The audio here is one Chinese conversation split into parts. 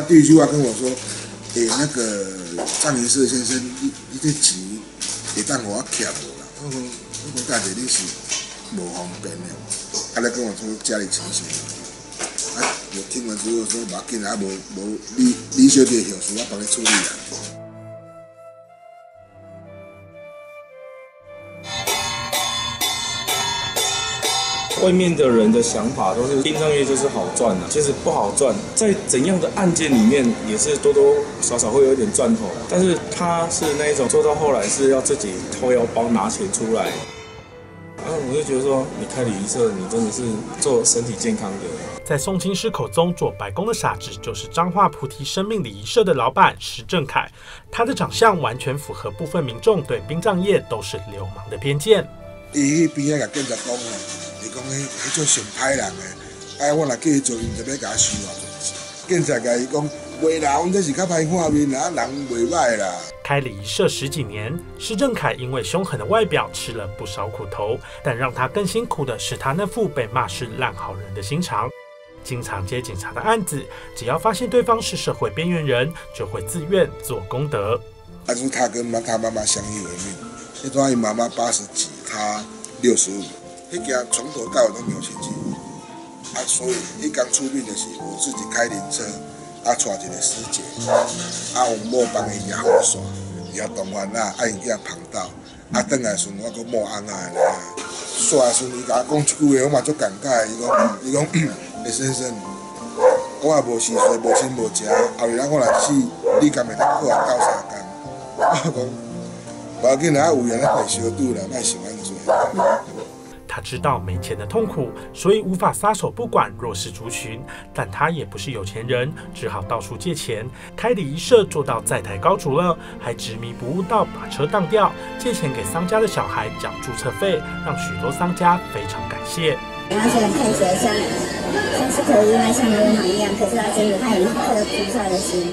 他第一句话跟我说：“诶，那个张林社先生，你你这钱会当我欠无啦？”我讲我讲大姐你是无方便的，他来跟我说家里情形。啊，我听完之后说：“无要紧啊，无无李李小姐有事，我帮你处理啦。”外面的人的想法都是殡葬业就是好赚的，其实不好赚。在怎样的案件里面，也是多多少少会有一点赚头。但是他是那一种做到后来是要自己掏腰包拿钱出来。啊，我就觉得说，你开礼仪社，你真的是做身体健康的。在宋清师口中做白工的傻子，就是彰化菩提生命礼仪社的老板石正凯。他的长相完全符合部分民众对殡葬业都是流氓的偏见。伊去边仔甲警察讲啊。伊讲迄迄种上歹人诶，哎，我若叫伊做，伊就要甲我收偌多钱。警察甲伊讲，袂啦，阮这是较歹看面啦，人袂歹啦。开礼仪社十几年，施正凯因为凶狠的外表吃了不少苦头，但让他更辛苦的是他那副被骂是烂好人的心肠。经常接警察的案子，只要发现对方是社会边缘人，就会自愿做功德。他说他跟妈他妈妈相依为命，那时候妈妈八十几，他六十五。迄件从头到尾都没有亲戚，啊，所以伊刚出殡的时候，我自己开灵车，啊，带一个师姐，啊，我某帮伊压好线，压动完啊，啊，伊叫旁道，啊，转来时我搁某安啊来，煞时伊甲我讲一句话，我嘛足感慨，伊讲，伊讲，李先生，我也无事做，无亲无食，后日我来死，你敢会当过啊斗相共？我讲，无要紧啦，有缘来会相拄啦，莫想安做。他知道没钱的痛苦，所以无法撒手不管弱势族群。但他也不是有钱人，只好到处借钱。开礼仪社做到在台高足了，还执迷不悟到把车当掉，借钱给商家的小孩缴注册费，让许多商家非常感谢。他虽然看起来像像是可疑、像流氓一样，可是他真的他有一颗菩萨的心。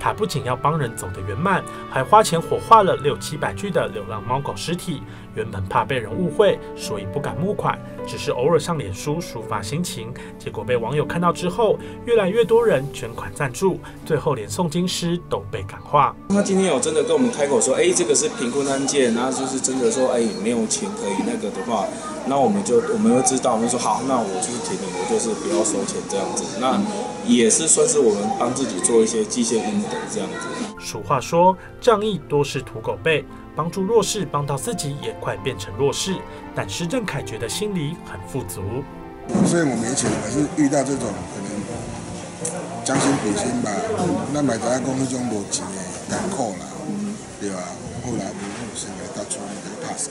他不仅要帮人走得圆满，还花钱火化了六七百具的流浪猫狗尸体。原本怕被人误会，所以不敢募款，只是偶尔上脸书抒发心情。结果被网友看到之后，越来越多人捐款赞助，最后连诵经师都被感化。他今天有真的跟我们开口说：“哎，这个是贫困案件，然后就是真的说，哎，没有钱可以那个的话，那我们就我们会知道，我们说好，那我就是请你，我就是不要收钱这样子。那也是算是我们帮自己做一些积谢恩德这样子。俗话说，仗义多是土狗辈。”帮助弱势，帮到自己也快变成弱势，但施正凯觉得心里很富足。虽然我没钱，可是遇到这种可能将心比心吧。那买台公那种无钱的艰苦啦，对吧？后来我先来到处那个 pass。